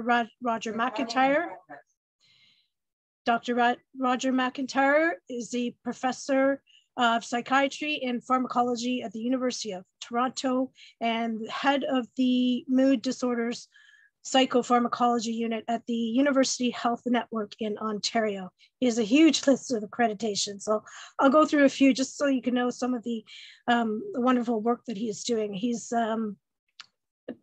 Roger McIntyre. Dr. Roger McIntyre is the professor of psychiatry and pharmacology at the University of Toronto and head of the mood disorders psychopharmacology unit at the University Health Network in Ontario. He has a huge list of accreditations. So I'll go through a few just so you can know some of the, um, wonderful work that he is doing. He's um,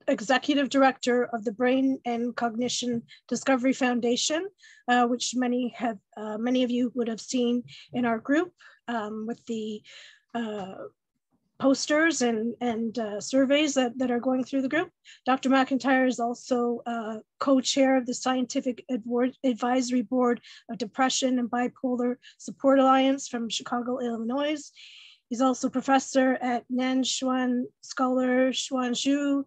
executive director of the Brain and Cognition Discovery Foundation, uh, which many have, uh, many of you would have seen in our group um, with the uh, posters and, and uh, surveys that, that are going through the group. Dr. McIntyre is also uh, co-chair of the Scientific Advisory Board of Depression and Bipolar Support Alliance from Chicago, Illinois. He's also professor at Nanshan Scholar Hsinchu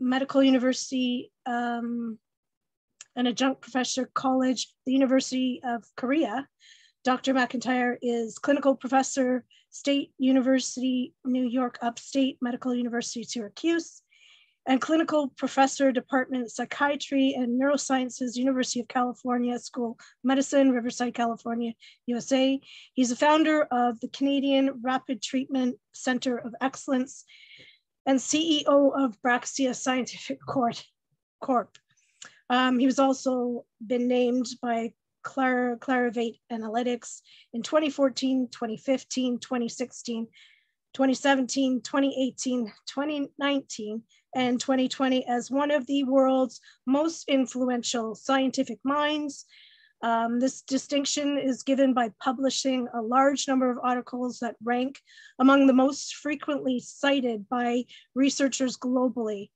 Medical University um, an adjunct professor college, the University of Korea. Dr. McIntyre is clinical professor, State University, New York Upstate Medical University, Syracuse, and clinical professor, Department of Psychiatry and Neurosciences, University of California School of Medicine, Riverside, California, USA. He's a founder of the Canadian Rapid Treatment Center of Excellence and CEO of Braxia Scientific Corp. Um, he was also been named by Clar Clarivate Analytics in 2014, 2015, 2016, 2017, 2018, 2019, and 2020 as one of the world's most influential scientific minds um, this distinction is given by publishing a large number of articles that rank among the most frequently cited by researchers globally.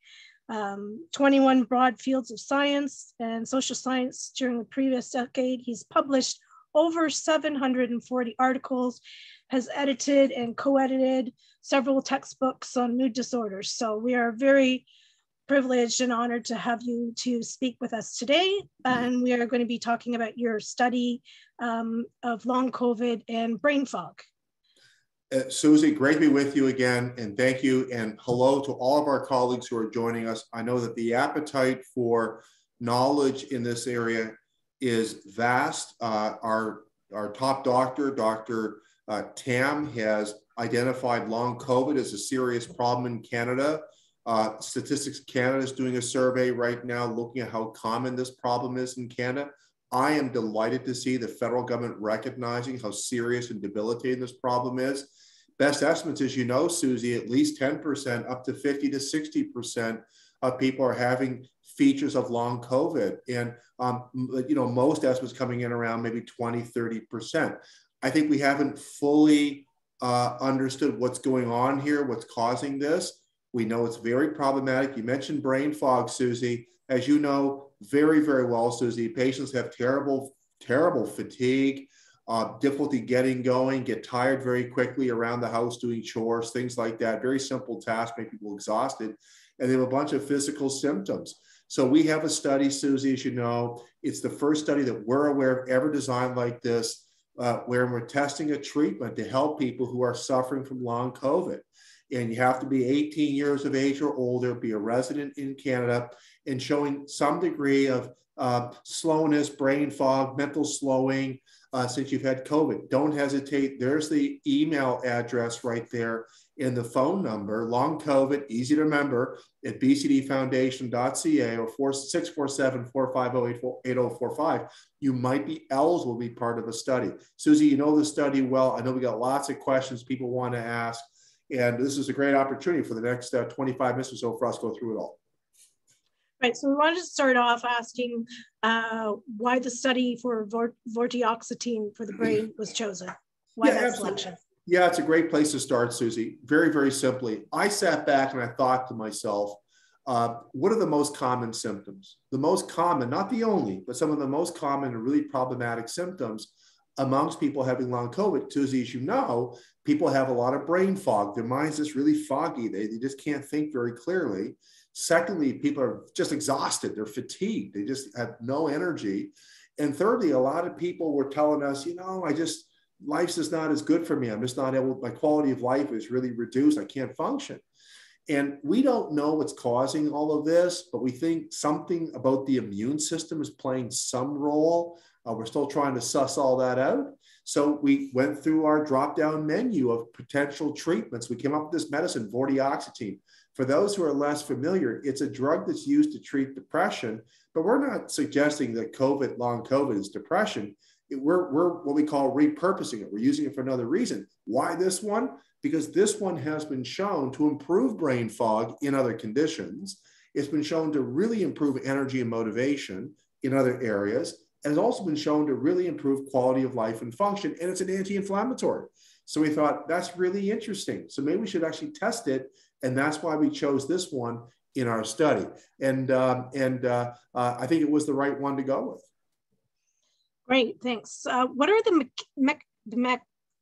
Um, 21 broad fields of science and social science during the previous decade. He's published over 740 articles, has edited and co-edited several textbooks on mood disorders. So we are very privileged and honored to have you to speak with us today. And we are going to be talking about your study um, of long COVID and brain fog. Uh, Susie, great to be with you again, and thank you. And hello to all of our colleagues who are joining us. I know that the appetite for knowledge in this area is vast. Uh, our, our top doctor, Dr. Uh, Tam, has identified long COVID as a serious problem in Canada. Uh, Statistics Canada is doing a survey right now looking at how common this problem is in Canada. I am delighted to see the federal government recognizing how serious and debilitating this problem is. Best estimates, as you know, Susie, at least 10%, up to 50 to 60% of people are having features of long COVID. And, um, you know, most estimates coming in around maybe 20, 30%. I think we haven't fully uh, understood what's going on here, what's causing this. We know it's very problematic. You mentioned brain fog, Susie. As you know very, very well, Susie, patients have terrible, terrible fatigue, uh, difficulty getting going, get tired very quickly around the house doing chores, things like that. Very simple tasks make people exhausted. And they have a bunch of physical symptoms. So we have a study, Susie, as you know, it's the first study that we're aware of ever designed like this, uh, where we're testing a treatment to help people who are suffering from long COVID and you have to be 18 years of age or older, be a resident in Canada, and showing some degree of uh, slowness, brain fog, mental slowing uh, since you've had COVID. Don't hesitate. There's the email address right there and the phone number, long COVID, easy to remember, at bcdfoundation.ca or 647 450 8045. You might be eligible to be part of a study. Susie, you know the study well. I know we got lots of questions people want to ask. And this is a great opportunity for the next uh, 25 minutes or so for us to go through it all. Right, so we wanted to start off asking uh, why the study for vortioxetine for the brain was chosen. Why yeah, that selection? Yeah, it's a great place to start, Susie. Very, very simply. I sat back and I thought to myself, uh, what are the most common symptoms? The most common, not the only, but some of the most common and really problematic symptoms amongst people having long COVID. Susie, as you know, people have a lot of brain fog. Their mind's just really foggy. They, they just can't think very clearly. Secondly, people are just exhausted. They're fatigued. They just have no energy. And thirdly, a lot of people were telling us, you know, I just, life's just not as good for me. I'm just not able, my quality of life is really reduced. I can't function. And we don't know what's causing all of this, but we think something about the immune system is playing some role. Uh, we're still trying to suss all that out. So we went through our drop down menu of potential treatments. We came up with this medicine, vortioxetine. For those who are less familiar, it's a drug that's used to treat depression, but we're not suggesting that COVID, long COVID, is depression. we're, we're what we call repurposing it. We're using it for another reason. Why this one? Because this one has been shown to improve brain fog in other conditions. It's been shown to really improve energy and motivation in other areas has also been shown to really improve quality of life and function. And it's an anti inflammatory. So we thought that's really interesting. So maybe we should actually test it. And that's why we chose this one in our study. And, um, and uh, uh, I think it was the right one to go with. Great, thanks. Uh, what are the, me me the me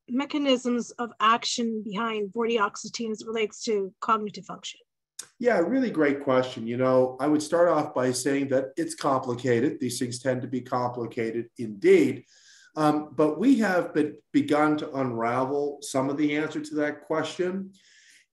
mechanisms of action behind vortioxetine as it relates to cognitive function? Yeah, really great question. You know, I would start off by saying that it's complicated. These things tend to be complicated indeed. Um, but we have been, begun to unravel some of the answer to that question.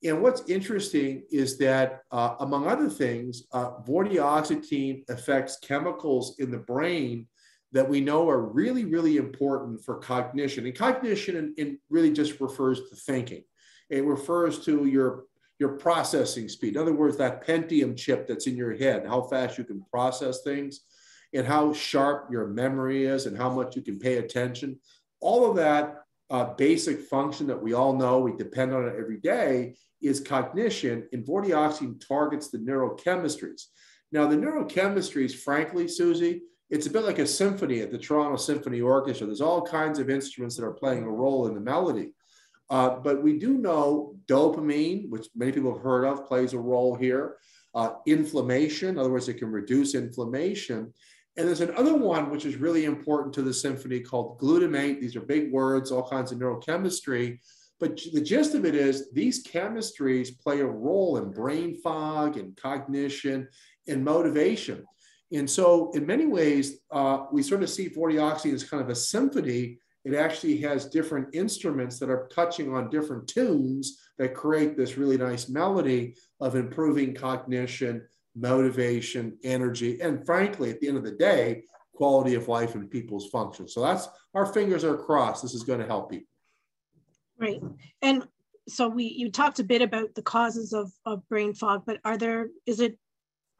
And what's interesting is that, uh, among other things, uh, vortioxetine affects chemicals in the brain that we know are really, really important for cognition. And cognition in, in really just refers to thinking. It refers to your your processing speed. In other words, that Pentium chip that's in your head, how fast you can process things, and how sharp your memory is, and how much you can pay attention. All of that uh, basic function that we all know, we depend on it every day, is cognition. And vortioxetine targets the neurochemistries. Now, the neurochemistries, frankly, Susie, it's a bit like a symphony at the Toronto Symphony Orchestra. There's all kinds of instruments that are playing a role in the melody. Uh, but we do know dopamine, which many people have heard of, plays a role here. Uh, inflammation, in other words, it can reduce inflammation. And there's another one which is really important to the symphony called glutamate. These are big words, all kinds of neurochemistry. But the gist of it is these chemistries play a role in brain fog and cognition and motivation. And so, in many ways, uh, we sort of see vortioxetine as kind of a symphony it actually has different instruments that are touching on different tunes that create this really nice melody of improving cognition, motivation, energy, and frankly, at the end of the day, quality of life and people's function. So that's our fingers are crossed. This is going to help people. Right. And so we you talked a bit about the causes of, of brain fog, but are there is it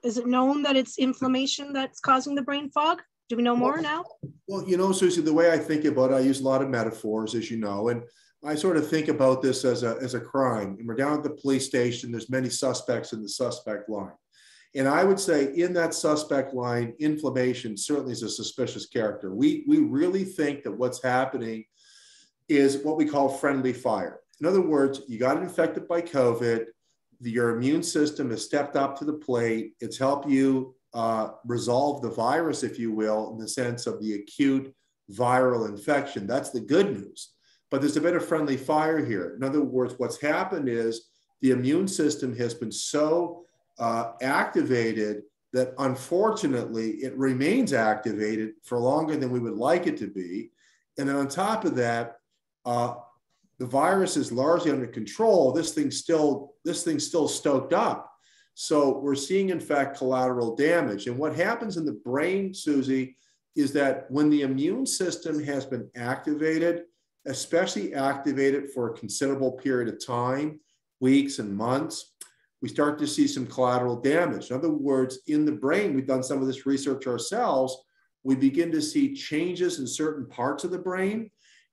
is it known that it's inflammation that's causing the brain fog? Do we know more well, now? Well, you know, Susie, the way I think about it, I use a lot of metaphors, as you know, and I sort of think about this as a, as a crime. And we're down at the police station, there's many suspects in the suspect line. And I would say in that suspect line, inflammation certainly is a suspicious character. We, we really think that what's happening is what we call friendly fire. In other words, you got infected by COVID, your immune system has stepped up to the plate, it's helped you uh, resolve the virus, if you will, in the sense of the acute viral infection. That's the good news. But there's a bit of friendly fire here. In other words, what's happened is the immune system has been so uh, activated that unfortunately it remains activated for longer than we would like it to be. And then on top of that, uh, the virus is largely under control. This thing's still this thing's still stoked up. So we're seeing, in fact, collateral damage. And what happens in the brain, Susie, is that when the immune system has been activated, especially activated for a considerable period of time, weeks and months, we start to see some collateral damage. In other words, in the brain, we've done some of this research ourselves. We begin to see changes in certain parts of the brain.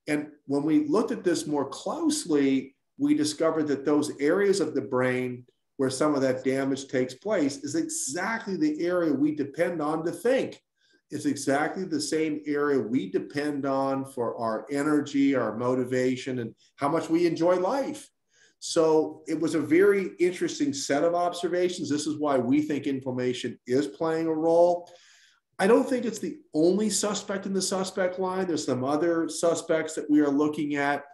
And when we looked at this more closely, we discovered that those areas of the brain where some of that damage takes place is exactly the area we depend on to think. It's exactly the same area we depend on for our energy, our motivation, and how much we enjoy life. So it was a very interesting set of observations. This is why we think inflammation is playing a role. I don't think it's the only suspect in the suspect line. There's some other suspects that we are looking at.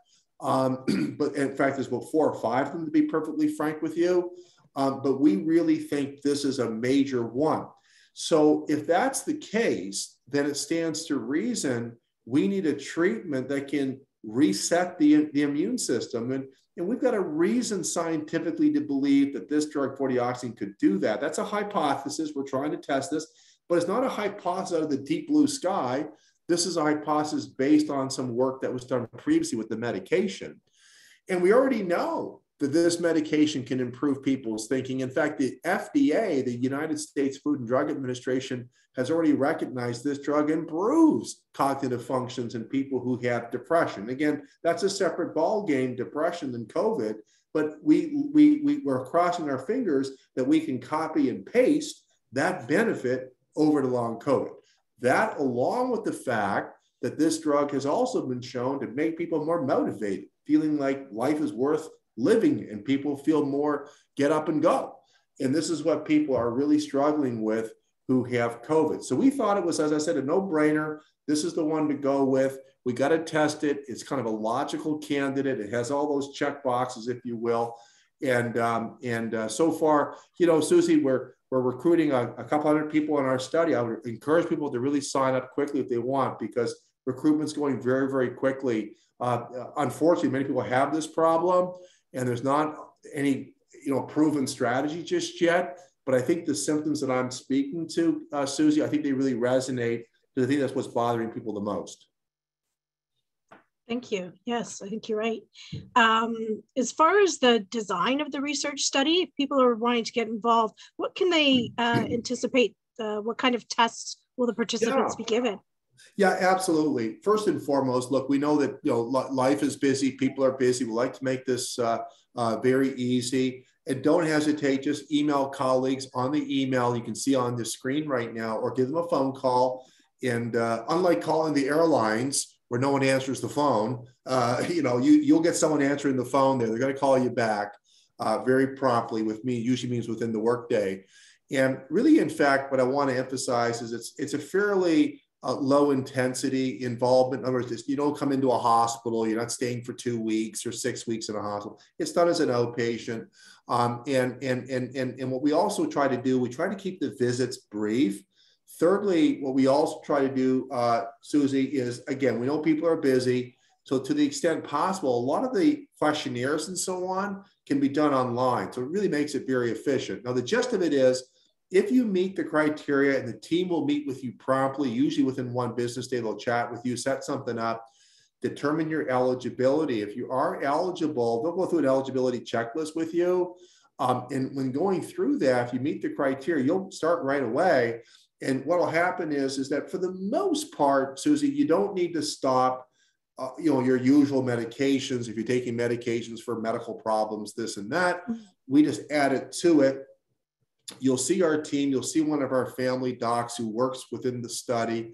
Um, but in fact, there's about four or five of them, to be perfectly frank with you. Um, but we really think this is a major one. So if that's the case, then it stands to reason we need a treatment that can reset the, the immune system. And, and we've got a reason scientifically to believe that this drug vortioxetine could do that. That's a hypothesis. We're trying to test this, but it's not a hypothesis out of the deep blue sky. This is a hypothesis based on some work that was done previously with the medication. And we already know that this medication can improve people's thinking. In fact, the FDA, the United States Food and Drug Administration, has already recognized this drug improves cognitive functions in people who have depression. Again, that's a separate ball game, depression than COVID, but we, we, we, we're crossing our fingers that we can copy and paste that benefit over to long COVID. That, along with the fact that this drug has also been shown to make people more motivated, feeling like life is worth living and people feel more get up and go. And this is what people are really struggling with who have COVID. So we thought it was, as I said, a no brainer. This is the one to go with. We got to test it. It's kind of a logical candidate. It has all those check boxes, if you will. And um, and uh, so far, you know, Susie, we're we're recruiting a, a couple hundred people in our study. I would encourage people to really sign up quickly if they want, because recruitment's going very, very quickly. Uh, unfortunately, many people have this problem, and there's not any you know proven strategy just yet. But I think the symptoms that I'm speaking to, uh, Susie, I think they really resonate because I think that's what's bothering people the most. Thank you. Yes, I think you're right. Um, as far as the design of the research study, if people are wanting to get involved, what can they uh, anticipate? Uh, what kind of tests will the participants yeah. be given? Yeah, absolutely. First and foremost, look, we know that you know life is busy. People are busy. We like to make this uh, uh, very easy. And don't hesitate. Just email colleagues on the email you can see on the screen right now, or give them a phone call. And uh, unlike calling the airlines where no one answers the phone, uh, you know, you you'll get someone answering the phone there. They're going to call you back uh, very promptly. With me, usually means within the workday. And really, in fact, what I want to emphasize is it's it's a fairly uh, low intensity involvement. In other words, you don't come into a hospital, you're not staying for two weeks or six weeks in a hospital. It's done as an outpatient. Um, and, and, and, and, and what we also try to do, we try to keep the visits brief. Thirdly, what we also try to do, uh, Susie, is again, we know people are busy. So to the extent possible, a lot of the questionnaires and so on can be done online. So it really makes it very efficient. Now, the gist of it is, if you meet the criteria and the team will meet with you promptly, usually within one business day, they'll chat with you, set something up, determine your eligibility. If you are eligible, they'll go through an eligibility checklist with you. Um, and when going through that, if you meet the criteria, you'll start right away. And what will happen is, is that for the most part, Susie, you don't need to stop, uh, you know, your usual medications. If you're taking medications for medical problems, this and that, mm-hmm. we just add it to it you'll see our team, you'll see one of our family docs who works within the study,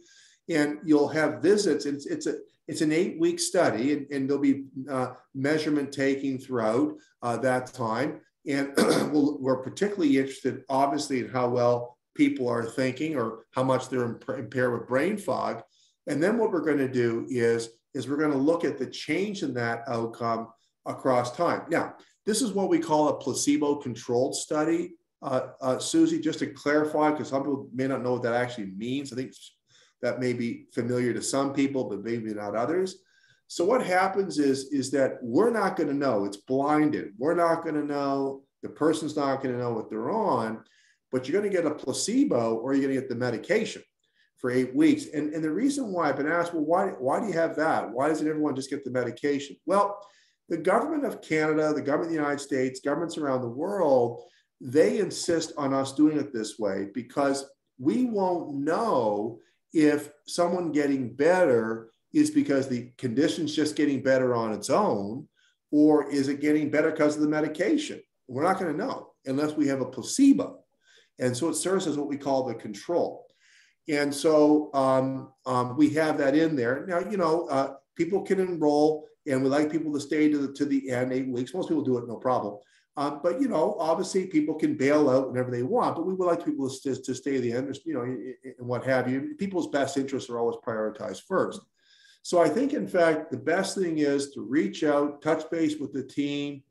and you'll have visits. It's, it's a it's an eight week study, and, and there'll be uh, measurement taking throughout uh, that time. And we we are particularly interested, obviously, in how well people are thinking or how much they're impaired with brain fog. And then what we're going to do is, is we're going to look at the change in that outcome across time. Now, this is what we call a placebo controlled study. Uh, uh, Susie, just to clarify, because some people may not know what that actually means. I think that may be familiar to some people, but maybe not others. So what happens is, is that we're not going to know. It's blinded. We're not going to know. The person's not going to know what they're on, but you're going to get a placebo or you're going to get the medication for eight weeks. And, and the reason why I've been asked, well, why, why do you have that? Why doesn't everyone just get the medication? Well, the government of Canada, the government of the United States, governments around the world they insist on us doing it this way because we won't know if someone getting better is because the condition's just getting better on its own or is it getting better because of the medication. We're not going to know unless we have a placebo. And so it serves as what we call the control. And so um, um, we have that in there. Now you know uh, people can enroll and we like people to stay to the, to the end eight weeks. Most people do it no problem uh, but you know, obviously, people can bail out whenever they want. But we would like people to, to stay the end, you know, and what have you. People's best interests are always prioritized first. So I think, in fact, the best thing is to reach out, touch base with the team.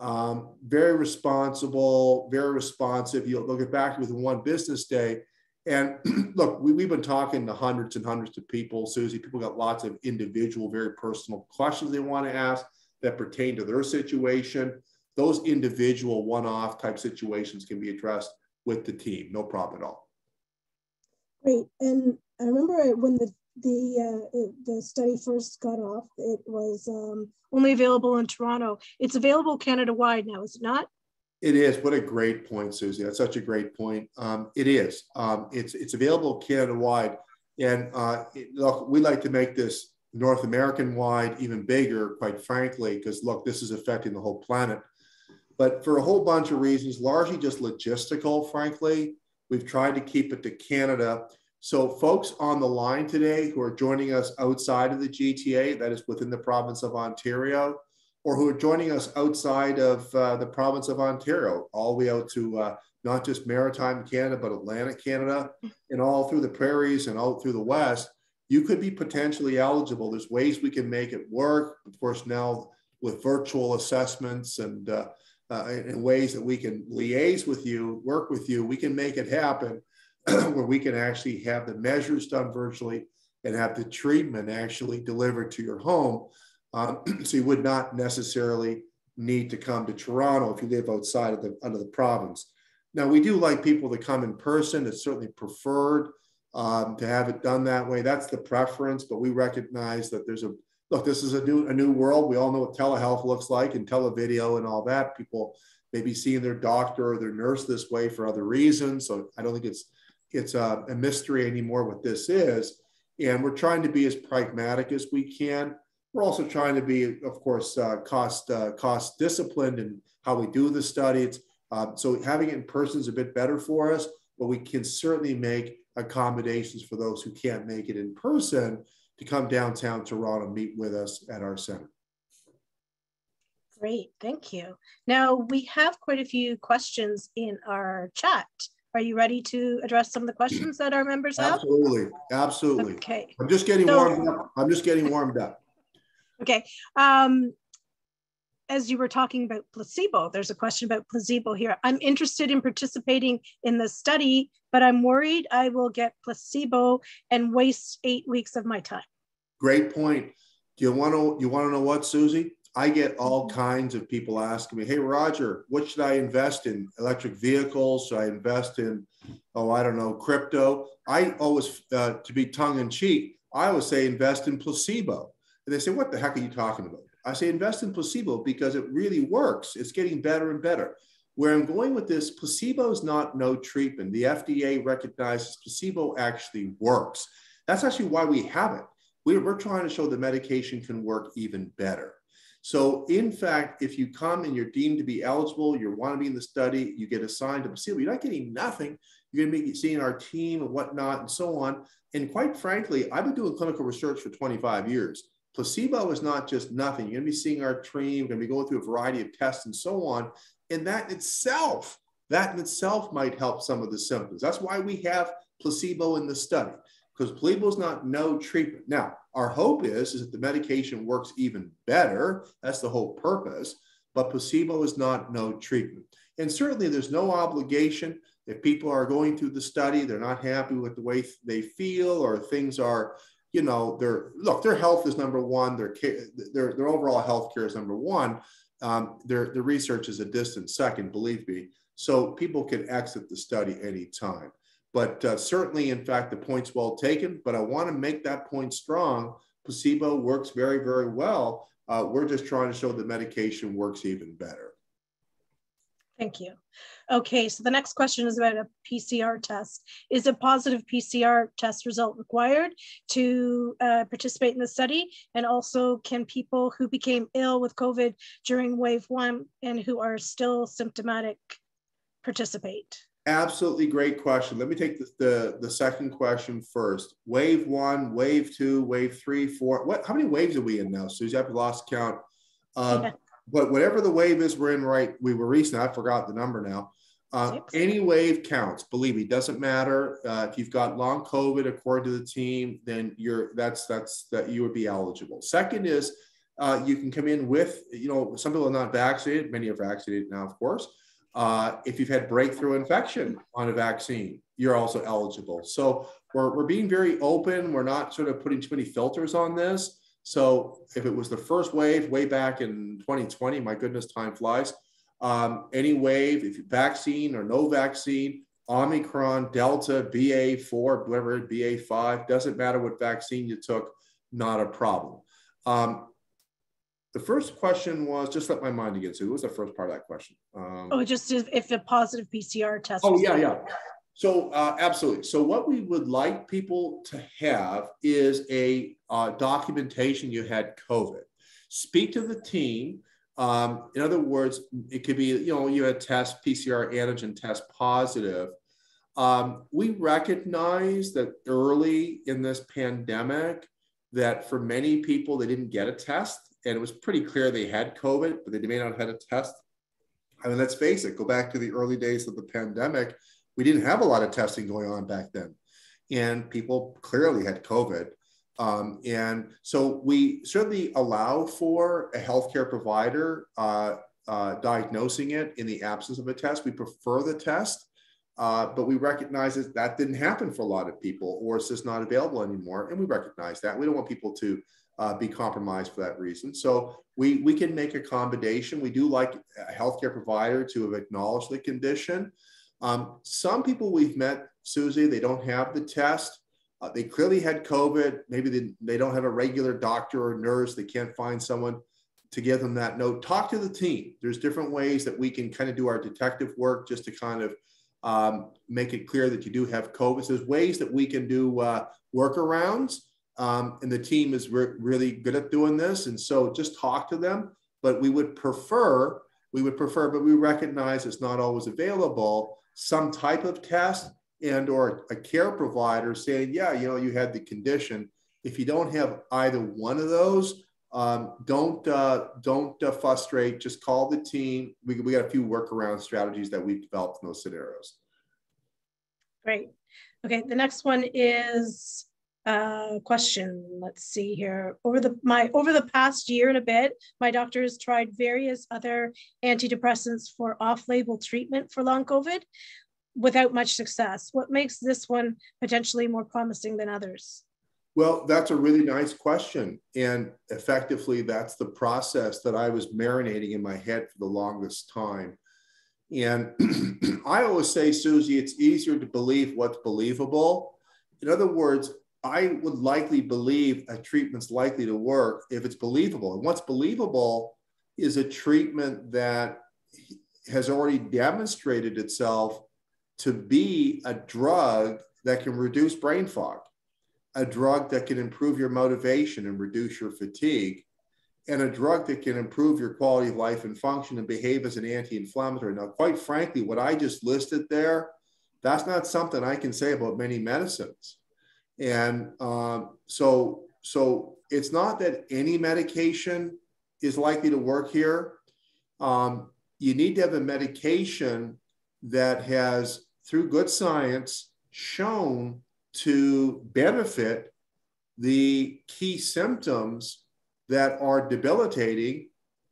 Um, very responsible, very responsive. You'll, they'll get back within one business day. And look, we, have been talking to hundreds and hundreds of people, Susie. People got lots of individual, very personal questions they want to ask that pertain to their situation. Those individual one off type situations can be addressed with the team, no problem at all. Great. And I remember when the the uh, the study first got off, it was um, only available in Toronto. It's available Canada wide now, is it not? It is. What a great point, Susie. That's such a great point. Um, it is. Um, it's it's available Canada wide, and uh, it, look, we like to make this North American wide even bigger, quite frankly, because look, this is affecting the whole planet. But for a whole bunch of reasons, largely just logistical, frankly, we've tried to keep it to Canada. So, folks on the line today who are joining us outside of the GTA, that is within the province of Ontario, or who are joining us outside of uh, the province of Ontario, all the way out to uh, not just maritime Canada, but Atlantic Canada, and all through the prairies and out through the West, you could be potentially eligible. There's ways we can make it work. Of course, now with virtual assessments and, uh, uh and ways that we can liaise with you, work with you, we can make it happen where we can actually have the measures done virtually and have the treatment actually delivered to your home um, so you would not necessarily need to come to Toronto if you live outside of the under the province. Now we do like people to come in person. It's certainly preferred um, to have it done that way. That's the preference, but we recognize that there's a look. This is a new a new world. We all know what telehealth looks like and televideo and all that. People may be seeing their doctor or their nurse this way for other reasons. So I don't think it's it's a, a mystery anymore what this is. And we're trying to be as pragmatic as we can we're also trying to be, of course, uh, cost uh, cost disciplined in how we do the studies. Um, so having it in person is a bit better for us, but we can certainly make accommodations for those who can't make it in person to come downtown Toronto, meet with us at our center. Great, thank you. Now we have quite a few questions in our chat. Are you ready to address some of the questions that our members have? Absolutely, absolutely. Okay. I'm just getting so, warmed up. I'm just getting warmed up. Okay. Um, as you were talking about placebo, there's a question about placebo here. I'm interested in participating in the study, but I'm worried I will get placebo and waste eight weeks of my time. Great point. Do you want to you want to know what, Susie? I get all mm-hmm. kinds of people asking me, "Hey, Roger, what should I invest in? Electric vehicles? Should I invest in, oh, I don't know, crypto?" I always, uh, to be tongue in cheek, I always say invest in placebo and they say, What the heck are you talking about? I say, Invest in placebo because it really works. It's getting better and better. Where I'm going with this, placebo is not no treatment. The FDA recognizes placebo actually works. That's actually why we have it. We're, trying to show the medication can work even better. So, in fact, if you come and you're deemed to be eligible, you want to be in the study, you get assigned to placebo, you're not getting nothing. You're going to be seeing our team and whatnot and so on. And quite frankly, I've been doing clinical research for 25 years. Placebo is not just nothing. You're going to be seeing our team, we're going to be going through a variety of tests and so on. And that itself, that in itself might help some of the symptoms. That's why we have placebo in the study, because placebo is not no treatment. Now, our hope is, is that the medication works even better. That's the whole purpose. But placebo is not no treatment. And certainly there's no obligation if people are going through the study, they're not happy with the way they feel, or things are you know, their look, their health is number one. Their their their overall health care is number one. Um, their the research is a distant second, believe me. So people can exit the study anytime. But uh, certainly, in fact, the point's well taken. But I want to make that point strong. Placebo works very, very well. Uh, we're just trying to show the medication works even better. Thank you. Okay, so the next question is about a PCR test. Is a positive PCR test result required to uh, participate in the study? And also, can people who became ill with COVID during wave one and who are still symptomatic participate? Absolutely great question. Let me take the, the, the, second question first. Wave one, wave two, wave three, four. What? How many waves are we in now, Susie? I've lost count. Um, yeah. But whatever the wave is we're in right, we were recent, I forgot the number now. Uh, any wave counts. Believe me, doesn't matter uh, if you've got long COVID. According to the team, then you're that's that's that you would be eligible. Second is uh, you can come in with you know some people are not vaccinated. Many are vaccinated now, of course. Uh, if you've had breakthrough infection on a vaccine, you're also eligible. So we're, we're being very open. We're not sort of putting too many filters on this. So if it was the first wave way back in 2020, my goodness, time flies. Um, any wave, if vaccine or no vaccine, Omicron, Delta, BA4, whatever, BA5, doesn't matter what vaccine you took, not a problem. Um, the first question was just let my mind again. So, what was the first part of that question? Um, oh, just if, if a positive PCR test. Oh, yeah, yeah. So, uh, absolutely. So, what we would like people to have is a uh, documentation you had COVID. Speak to the team. Um, in other words, it could be, you know, you had test, PCR antigen test positive. Um, we recognize that early in this pandemic, that for many people, they didn't get a test. And it was pretty clear they had COVID, but they may not have had a test. I mean, let's face it, go back to the early days of the pandemic. We didn't have a lot of testing going on back then. And people clearly had COVID. Um, and so we certainly allow for a healthcare provider uh, uh, diagnosing it in the absence of a test. We prefer the test, uh, but we recognize that that didn't happen for a lot of people, or it's just not available anymore. And we recognize that. We don't want people to uh, be compromised for that reason. So we, we can make accommodation. We do like a healthcare provider to have acknowledged the condition. Um, some people we've met, Susie, they don't have the test. Uh, they clearly had COVID. Maybe they, they don't have a regular doctor or nurse. They can't find someone to give them that note. Talk to the team. There's different ways that we can kind of do our detective work just to kind of um, make it clear that you do have COVID. So there's ways that we can do uh, workarounds. Um, and the team is re- really good at doing this. And so just talk to them. But we would prefer, we would prefer, but we recognize it's not always available, some type of test and or a care provider saying, yeah, you know, you had the condition. If you don't have either one of those, um, don't uh, don't uh, frustrate. Just call the team. We, we got a few workaround strategies that we've developed in those scenarios. Great. Okay, the next one is uh, question. Let's see here. Over the my over the past year and a bit, my doctor has tried various other antidepressants for off-label treatment for long COVID without much success. What makes this one potentially more promising than others? Well, that's a really nice question. And effectively, that's the process that I was marinating in my head for the longest time. And I always say, Susie, it's easier to believe what's believable. In other words, I would likely believe a treatment's likely to work if it's believable. And what's believable is a treatment that has already demonstrated itself to be a drug that can reduce brain fog, a drug that can improve your motivation and reduce your fatigue, and a drug that can improve your quality of life and function and behave as an anti inflammatory. Now, quite frankly, what I just listed there, that's not something I can say about many medicines. And um, so, so it's not that any medication is likely to work here. Um, you need to have a medication that has through good science, shown to benefit the key symptoms that are debilitating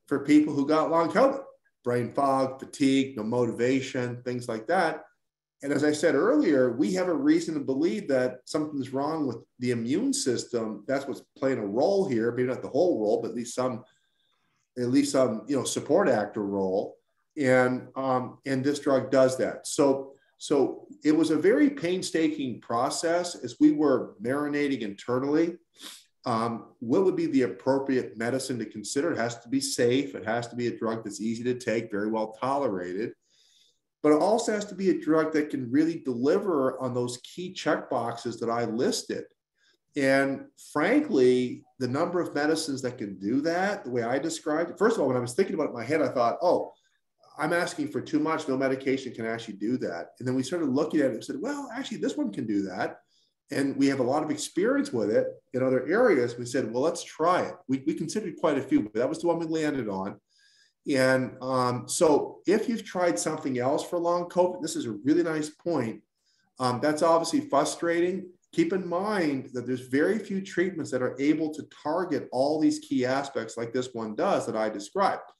for people who got long COVID brain fog, fatigue, no motivation, things like that. And as I said earlier, we have a reason to believe that something's wrong with the immune system. That's what's playing a role here, maybe not the whole role, but at least some, at least some, you know, support actor role. And um, and this drug does that. So so it was a very painstaking process as we were marinating internally. Um, what would be the appropriate medicine to consider? It has to be safe. It has to be a drug that's easy to take, very well tolerated. But it also has to be a drug that can really deliver on those key check boxes that I listed. And frankly, the number of medicines that can do that, the way I described it, first of all, when I was thinking about it in my head, I thought, oh, I'm asking for too much. No medication can actually do that. And then we started looking at it and said, well, actually, this one can do that. And we have a lot of experience with it in other areas. We said, well, let's try it. We, we considered quite a few, but that was the one we landed on. And um, so if you've tried something else for long COVID, this is a really nice point. Um, that's obviously frustrating. Keep in mind that there's very few treatments that are able to target all these key aspects like this one does that I described.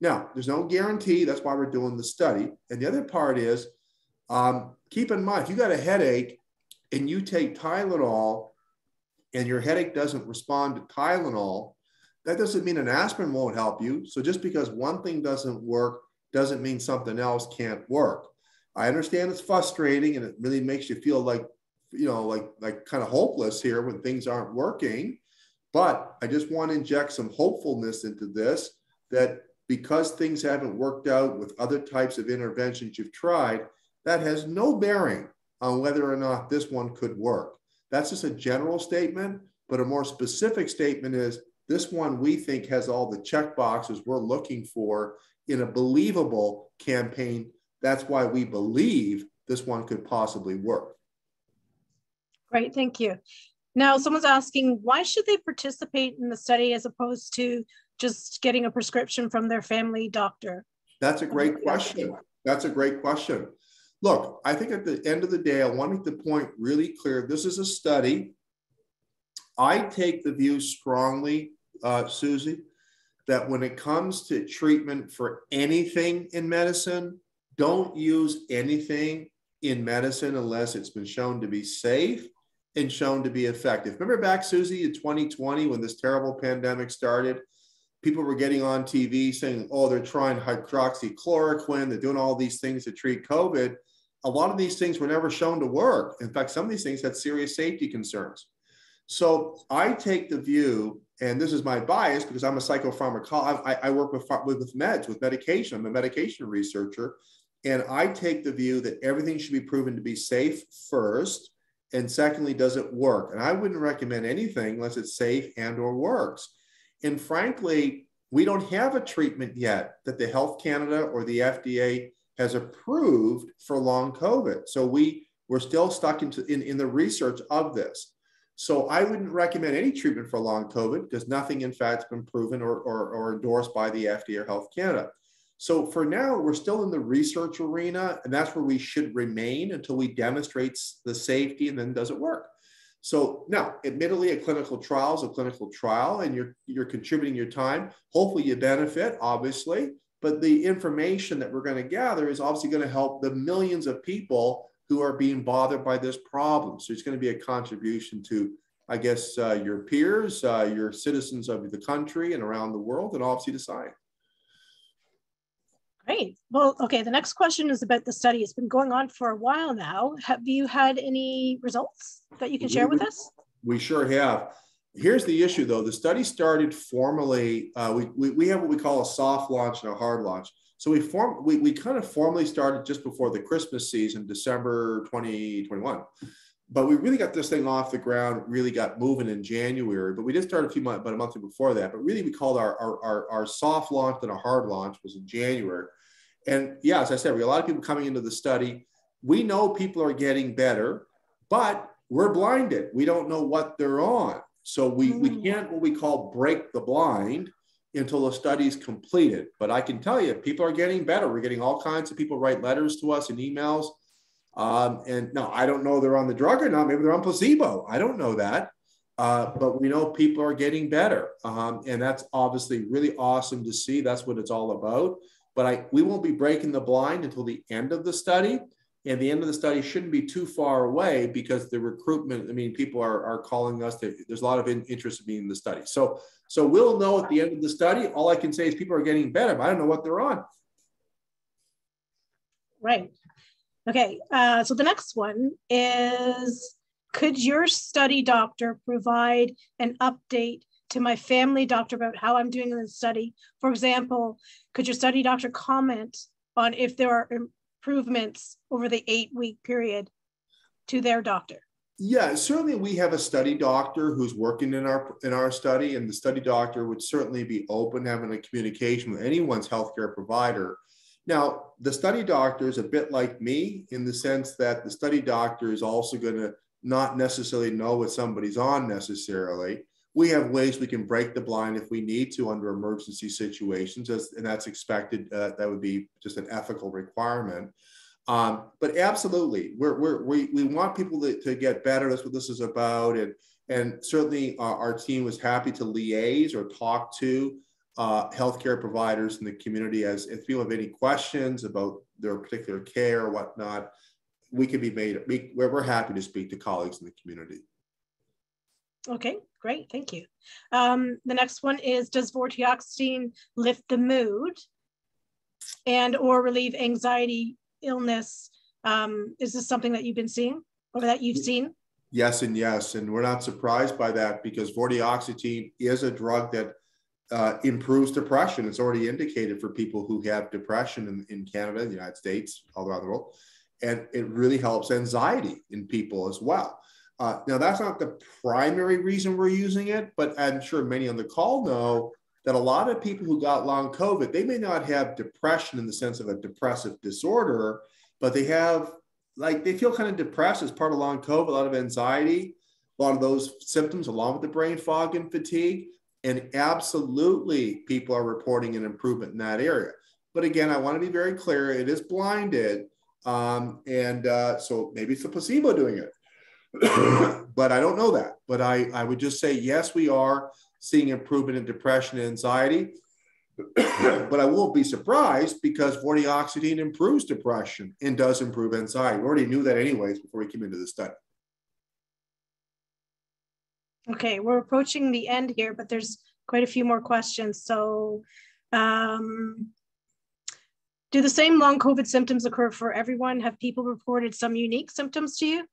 Now, there's no guarantee. That's why we're doing the study. And the other part is um, keep in mind, if you got a headache and you take Tylenol and your headache doesn't respond to Tylenol, that doesn't mean an aspirin won't help you. So just because one thing doesn't work doesn't mean something else can't work. I understand it's frustrating and it really makes you feel like, you know, like like kind of hopeless here when things aren't working. But I just want to inject some hopefulness into this that because things haven't worked out with other types of interventions you've tried, that has no bearing on whether or not this one could work. That's just a general statement, but a more specific statement is this one we think has all the check boxes we're looking for in a believable campaign. That's why we believe this one could possibly work. Great, thank you. Now, someone's asking why should they participate in the study as opposed to just getting a prescription from their family doctor? That's a great question. That's a great question. Look, I think at the end of the day, I want to point really clear this is a study. I take the view strongly, uh, Susie, that when it comes to treatment for anything in medicine, don't use anything in medicine unless it's been shown to be safe and shown to be effective. Remember back, Susie, in 2020 when this terrible pandemic started? People were getting on TV saying, oh, they're trying hydroxychloroquine, they're doing all these things to treat COVID. A lot of these things were never shown to work. In fact, some of these things had serious safety concerns. So I take the view, and this is my bias because I'm a psychopharmacologist. I, I work with, with meds, with medication. I'm a medication researcher. And I take the view that everything should be proven to be safe first and secondly does it work and i wouldn't recommend anything unless it's safe and or works and frankly we don't have a treatment yet that the health canada or the fda has approved for long covid so we we're still stuck into in, in the research of this so i wouldn't recommend any treatment for long covid because nothing in fact has been proven or, or, or endorsed by the fda or health canada so for now, we're still in the research arena, and that's where we should remain until we demonstrate the safety and then does it work. So now, admittedly, a clinical trial is a clinical trial, and you're you're contributing your time. Hopefully, you benefit, obviously, but the information that we're going to gather is obviously going to help the millions of people who are being bothered by this problem. So it's going to be a contribution to, I guess, uh, your peers, uh, your citizens of the country and around the world, and obviously to science. Great. Well, okay, the next question is about the study. It's been going on for a while now. Have you had any results that you can share with us? We sure have. Here's the issue though. The study started formally, uh, we, we, we have what we call a soft launch and a hard launch. So we form we, we kind of formally started just before the Christmas season, December 2021. But we really got this thing off the ground, really got moving in January. But we did start a few months, about a month before that. But really, we called our, our, our, our soft launch and a hard launch was in January. And yeah, as I said, we a lot of people coming into the study. We know people are getting better, but we're blinded. We don't know what they're on. So we, we mm. can't what we call break the blind until the study's completed. But I can tell you, people are getting better. We're getting all kinds of people write letters to us and emails. Um, and no, I don't know they're on the drug or not. Maybe they're on placebo. I don't know that. Uh, but we know people are getting better. Um, and that's obviously really awesome to see. That's what it's all about but I, we won't be breaking the blind until the end of the study. And the end of the study shouldn't be too far away because the recruitment, I mean, people are, are calling us. There's a lot of interest in being in the study. So, so we'll know at the end of the study. All I can say is people are getting better, but I don't know what they're on. Right. Okay. Uh, so the next one is could your study doctor provide an update to my family doctor about how I'm doing in the study. For example, could your study doctor comment on if there are improvements over the eight week period to their doctor? Yeah, certainly we have a study doctor who's working in our in our study, and the study doctor would certainly be open having a communication with anyone's healthcare provider. Now, the study doctor is a bit like me in the sense that the study doctor is also going to not necessarily know what somebody's on necessarily we have ways we can break the blind if we need to under emergency situations, as, and that's expected. Uh, that would be just an ethical requirement. Um, but absolutely, we're, we're, we, we want people to, to get better. That's what this is about. And, and certainly uh, our team was happy to liaise or talk to uh, healthcare providers in the community as if people have any questions about their particular care or whatnot we can be made, we, we're happy to speak to colleagues in the community. Okay, great, thank you. Um, the next one is, does vortioxetine lift the mood and or relieve anxiety, illness? Um, is this something that you've been seeing or that you've seen? Yes and yes, and we're not surprised by that because vortioxetine is a drug that uh, improves depression. It's already indicated for people who have depression in, in Canada, the United States, all around the world. And it really helps anxiety in people as well. Uh, now, that's not the primary reason we're using it, but I'm sure many on the call know that a lot of people who got long COVID, they may not have depression in the sense of a depressive disorder, but they have like they feel kind of depressed as part of long COVID, a lot of anxiety, a lot of those symptoms, along with the brain fog and fatigue. And absolutely, people are reporting an improvement in that area. But again, I want to be very clear it is blinded. Um, and uh, so maybe it's the placebo doing it. but I don't know that. But I, I would just say, yes, we are seeing improvement in depression and anxiety. but I won't be surprised because vortioxetine improves depression and does improve anxiety. We already knew that anyways before we came into the study. Okay, we're approaching the end here, but there's quite a few more questions. So, um, do the same long COVID symptoms occur for everyone? Have people reported some unique symptoms to you?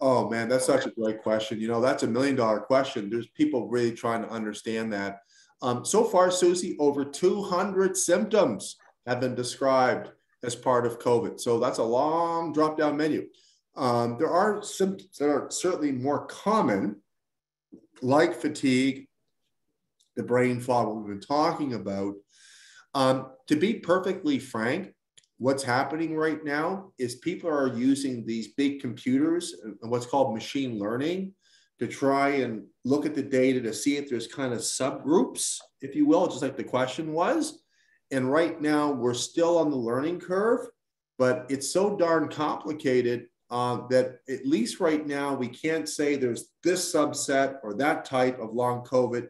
Oh man, that's such a great question. You know, that's a million dollar question. There's people really trying to understand that. Um, so far, Susie, over 200 symptoms have been described as part of COVID. So that's a long drop down menu. Um, there are symptoms that are certainly more common, like fatigue, the brain fog, we've been talking about. Um, to be perfectly frank, what's happening right now is people are using these big computers and what's called machine learning to try and look at the data to see if there's kind of subgroups, if you will, just like the question was. And right now, we're still on the learning curve, but it's so darn complicated uh, that at least right now, we can't say there's this subset or that type of long COVID,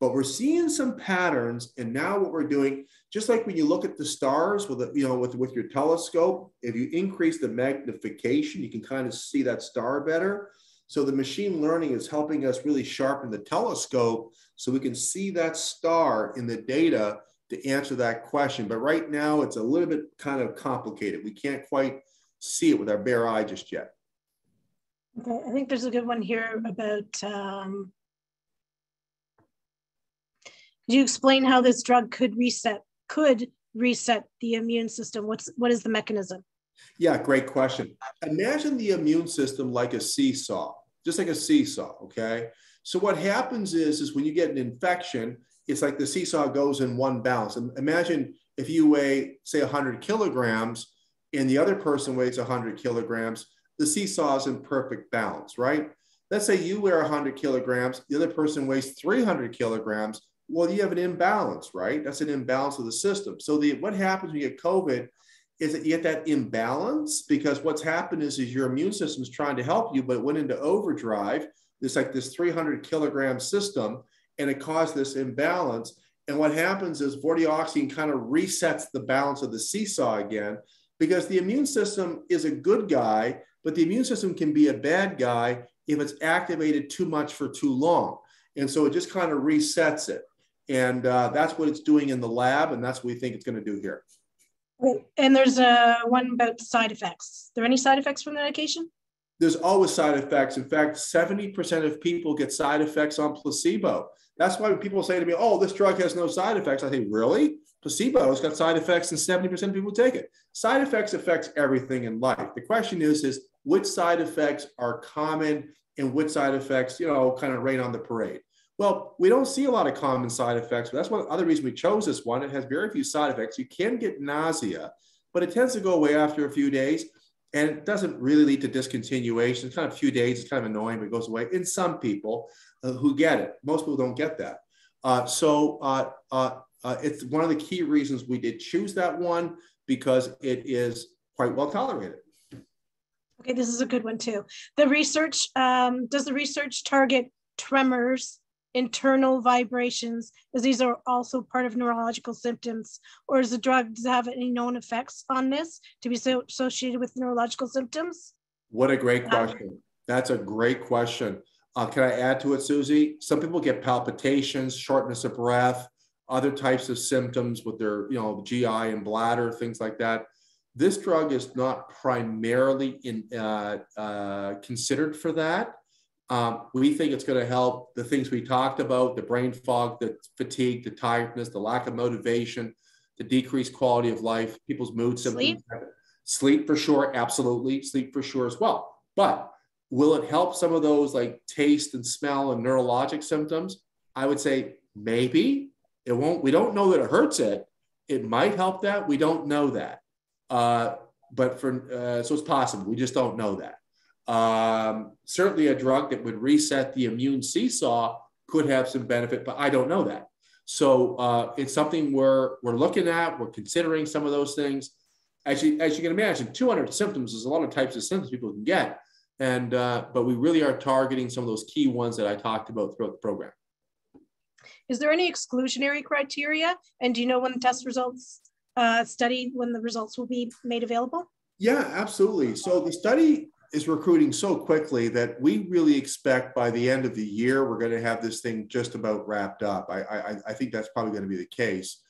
but we're seeing some patterns. And now what we're doing, just like when you look at the stars with, a, you know, with, with your telescope, if you increase the magnification, you can kind of see that star better. So the machine learning is helping us really sharpen the telescope so we can see that star in the data to answer that question. But right now it's a little bit kind of complicated. We can't quite see it with our bare eye just yet. Okay, I think there's a good one here about, um, could you explain how this drug could reset, could reset the immune system? What's, what is the mechanism? Yeah, great question. Imagine the immune system like a seesaw, just like a seesaw, okay? So what happens is, is when you get an infection, it's like the seesaw goes in one balance. And imagine if you weigh, say, 100 kilograms and the other person weighs 100 kilograms, the seesaw is in perfect balance, right? Let's say you weigh 100 kilograms, the other person weighs 300 kilograms. Well, you have an imbalance, right? That's an imbalance of the system. So the what happens when you get COVID is that you get that imbalance because what's happened is, is your immune system is trying to help you, but it went into overdrive. It's like this 300 kilogram system, and it caused this imbalance. And what happens is vortioxetine kind of resets the balance of the seesaw again because the immune system is a good guy, but the immune system can be a bad guy if it's activated too much for too long. And so it just kind of resets it. And uh, that's what it's doing in the lab, and that's what we think it's going to do here. And there's a one about side effects. Are there any side effects from the medication? There's always side effects. In fact, 70% of people get side effects on placebo. That's why people say to me, oh, this drug has no side effects, I think, really? Placebo has got side effects and 70% of people take it. Side effects affects everything in life. The question is, is which side effects are common and which side effects, you know, kind of rain on the parade. Well, we don't see a lot of common side effects. But that's one other reason we chose this one. It has very few side effects. You can get nausea, but it tends to go away after a few days. And it doesn't really lead to discontinuation. It's kind of a few days. It's kind of annoying, but it goes away in some people uh, who get it. Most people don't get that. Uh, so uh, uh, uh, it's one of the key reasons we did choose that one because it is quite well tolerated. Okay, this is a good one too. The research, um, does the research target tremors internal vibrations, as these are also part of neurological symptoms, or is the drug does have any known effects on this to be so associated with neurological symptoms? What a great question. That's a great question. Uh, can I add to it, Susie? Some people get palpitations, shortness of breath, other types of symptoms with their, you know, GI and bladder, things like that. This drug is not primarily in, uh, uh, considered for that. Um, we think it's going to help the things we talked about the brain fog, the fatigue, the tiredness, the lack of motivation, the decreased quality of life, people's mood symptoms. Sleep, Sleep for sure, absolutely. Sleep for sure as well. But will it help some of those like taste and smell and neurologic symptoms? I would say maybe. It won't, we don't know that it hurts it. It might help that. We don't know that. Uh, but for, uh, so it's possible. We just don't know that. Um, certainly, a drug that would reset the immune seesaw could have some benefit, but I don't know that. So uh, it's something we're we're looking at. We're considering some of those things. As you as you can imagine, 200 symptoms is a lot of types of symptoms people can get, and uh, but we really are targeting some of those key ones that I talked about throughout the program. Is there any exclusionary criteria? And do you know when the test results uh, study when the results will be made available? Yeah, absolutely. So the study is recruiting so quickly that we really expect by the end of the year we're going to have this thing just about wrapped up. I, I, I think that's probably going to be the case.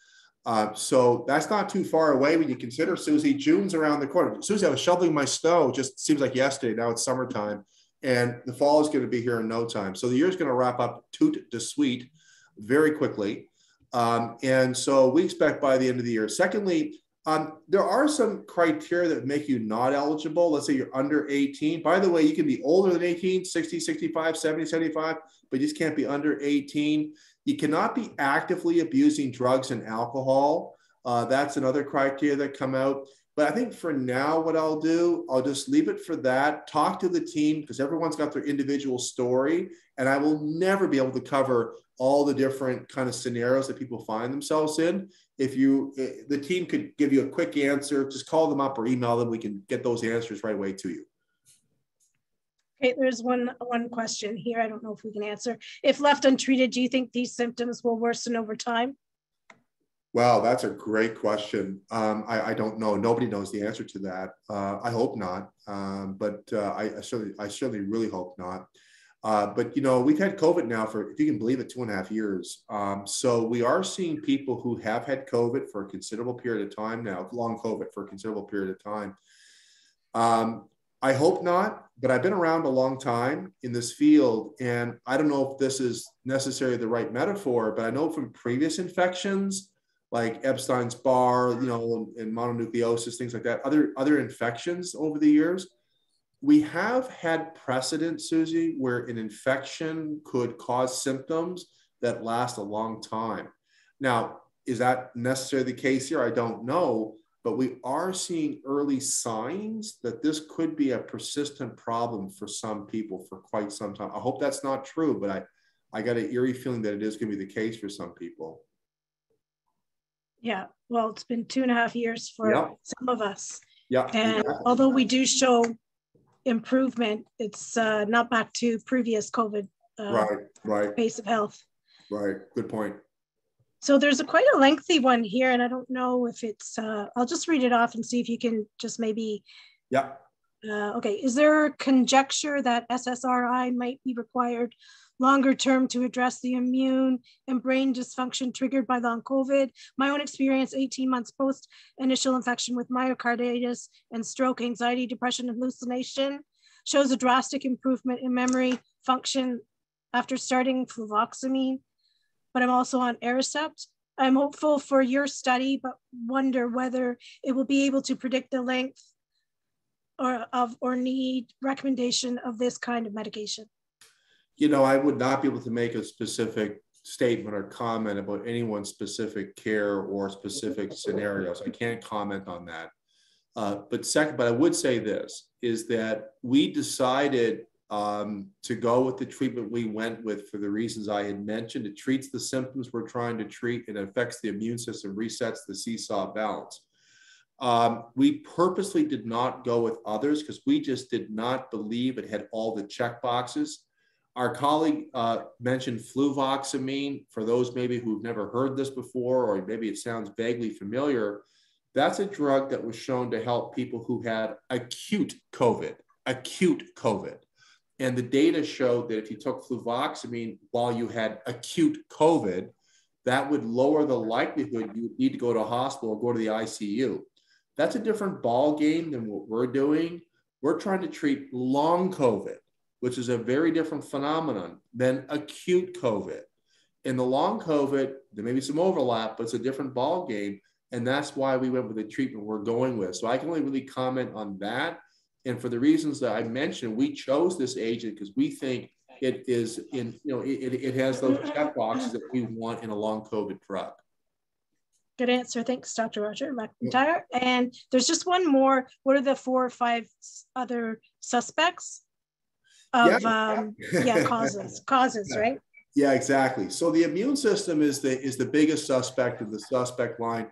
Uh, so that's not too far away when you consider Susie. June's around the corner. Susie, I was shoveling my snow. Just seems like yesterday. Now it's summertime, and the fall is going to be here in no time. So the year is going to wrap up toot to sweet very quickly. Um, and so we expect by the end of the year. Secondly, um, there are some criteria that make you not eligible. Let's say you're under 18. By the way, you can be older than 18, 60, 65, 70, 75, but you just can't be under 18. You cannot be actively abusing drugs and alcohol. Uh, that's another criteria that come out. But I think for now, what I'll do, I'll just leave it for that. Talk to the team because everyone's got their individual story, and I will never be able to cover all the different kind of scenarios that people find themselves in if you eh, the team could give you a quick answer just call them up or email them we can get those answers right away to you okay there's one one question here i don't know if we can answer if left untreated do you think these symptoms will worsen over time Wow, that's a great question. Um, I, I, don't know. Nobody knows the answer to that. Uh, I hope not, um, but uh, I, I, certainly, I certainly really hope not. Uh, but you know, we've had COVID now for, if you can believe it, two and a half years. Um, so we are seeing people who have had COVID for a considerable period of time now, long COVID for a considerable period of time. Um, I hope not, but I've been around a long time in this field, and I don't know if this is necessarily the right metaphor, but I know from previous infections like Epstein's Barr, you know, and mononucleosis, things like that, other other infections over the years we have had precedent, Susie, where an infection could cause symptoms that last a long time. Now, is that necessarily the case here? I don't know, but we are seeing early signs that this could be a persistent problem for some people for quite some time. I hope that's not true, but I, I got an eerie feeling that it is going to be the case for some people. Yeah, well, it's been two and a half years for yep. some of us. Yeah. And although we do show improvement. It's uh, not back to previous COVID uh, right, right. base of health. Right. Good point. So there's a quite a lengthy one here, and I don't know if it's. Uh, I'll just read it off and see if you can just maybe. Yeah. Uh, okay. Is there conjecture that SSRI might be required longer term to address the immune and brain dysfunction triggered by long COVID. My own experience 18 months post initial infection with myocarditis and stroke, anxiety, depression, and hallucination shows a drastic improvement in memory function after starting fluvoxamine, but I'm also on Aricept. I'm hopeful for your study, but wonder whether it will be able to predict the length or of or need recommendation of this kind of medication you know, I would not be able to make a specific statement or comment about anyone's specific care or specific scenarios. I can't comment on that. Uh, but second, but I would say this is that we decided um, to go with the treatment we went with for the reasons I had mentioned. It treats the symptoms we're trying to treat and affects the immune system, resets the seesaw balance. Um, we purposely did not go with others because we just did not believe it had all the check boxes our colleague uh, mentioned fluvoxamine. For those maybe who've never heard this before, or maybe it sounds vaguely familiar, that's a drug that was shown to help people who had acute COVID, acute COVID. And the data showed that if you took fluvoxamine while you had acute COVID, that would lower the likelihood you need to go to a hospital or go to the ICU. That's a different ball game than what we're doing. We're trying to treat long COVID, which is a very different phenomenon than acute COVID. In the long COVID, there may be some overlap, but it's a different ball game. And that's why we went with the treatment we're going with. So I can only really comment on that. And for the reasons that I mentioned, we chose this agent because we think it is in, you know, it, it has those check boxes that we want in a long COVID drug. Good answer. Thanks, Dr. Roger McIntyre. And there's just one more. What are the four or five other suspects of yeah, um, yeah causes? Causes, yeah. right? Yeah, exactly. So the immune system is the is the biggest suspect of the suspect line.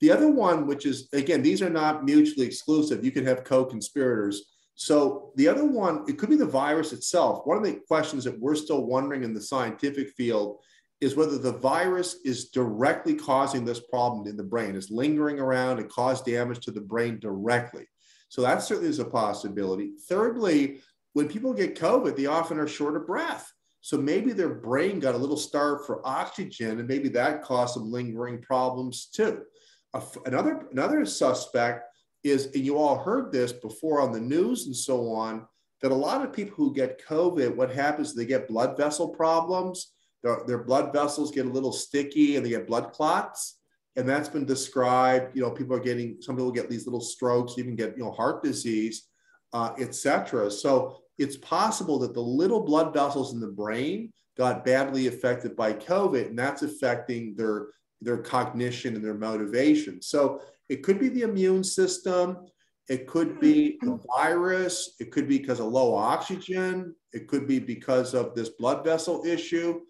The other one, which is again, these are not mutually exclusive. You can have co-conspirators. So the other one, it could be the virus itself. One of the questions that we're still wondering in the scientific field is whether the virus is directly causing this problem in the brain. It's lingering around and cause damage to the brain directly. So that certainly is a possibility. Thirdly, when people get COVID, they often are short of breath. So maybe their brain got a little starved for oxygen, and maybe that caused some lingering problems too. Another, another suspect is, and you all heard this before on the news and so on, that a lot of people who get COVID, what happens, they get blood vessel problems their, their blood vessels get a little sticky and they get blood clots. And that's been described. You know, people are getting, some people get these little strokes, even get, you know, heart disease, uh, etc. So it's possible that the little blood vessels in the brain got badly affected by COVID, and that's affecting their their cognition and their motivation. So it could be the immune system. It could be the virus. It could be because of low oxygen. It could be because of this blood vessel issue.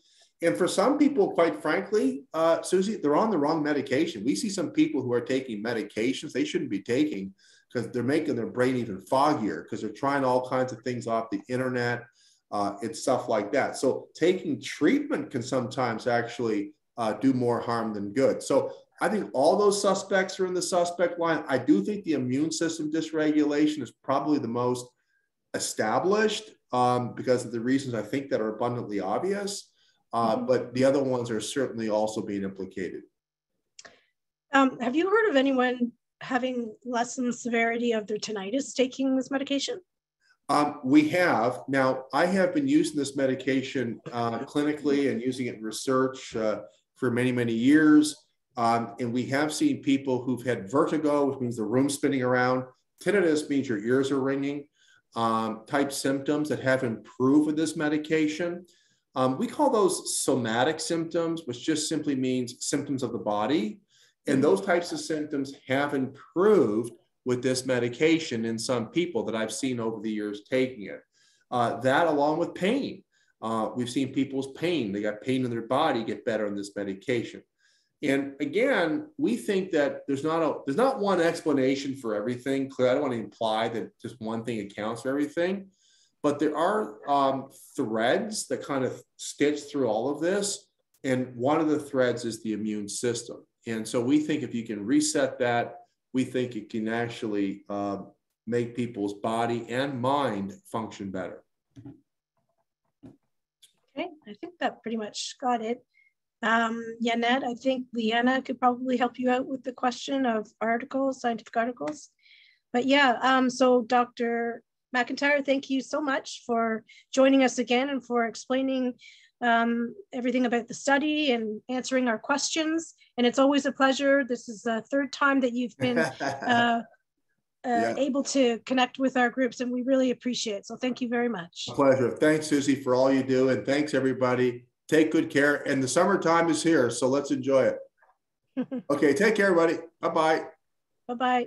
And for some people, quite frankly, uh, Susie, they're on the wrong medication. We see some people who are taking medications they shouldn't be taking because they're making their brain even foggier because they're trying all kinds of things off the internet uh, and stuff like that. So taking treatment can sometimes actually uh, do more harm than good. So I think all those suspects are in the suspect line. I do think the immune system dysregulation is probably the most established um, because of the reasons I think that are abundantly obvious. Uh, mm-hmm. but the other ones are certainly also being implicated. Um, have you heard of anyone having lessened severity of their tinnitus taking this medication? Um, we have. Now, I have been using this medication uh, clinically and using it in research uh, for many, many years. Um, and we have seen people who've had vertigo, which means the room spinning around. Tinnitus means your ears are ringing, um, type symptoms that have improved with this medication. Um, we call those somatic symptoms, which just simply means symptoms of the body. And those types of symptoms have improved with this medication in some people that I've seen over the years taking it. Uh, that, along with pain, uh, we've seen people's pain, they got pain in their body get better on this medication. And again, we think that there's not a there's not one explanation for everything. Clearly, I don't want to imply that just one thing accounts for everything. But there are um, threads that kind of stitch through all of this. And one of the threads is the immune system. And so we think if you can reset that, we think it can actually uh, make people's body and mind function better. Okay, I think that pretty much got it. Um, Yanet, I think Leanna could probably help you out with the question of articles, scientific articles. But yeah, um, so Dr. McIntyre, thank you so much for joining us again and for explaining um, everything about the study and answering our questions. And it's always a pleasure. This is the third time that you've been uh, uh, yeah. able to connect with our groups, and we really appreciate it. So thank you very much. Pleasure. Thanks, Susie, for all you do. And thanks, everybody. Take good care. And the summertime is here, so let's enjoy it. okay, take care, everybody. Bye bye. Bye bye.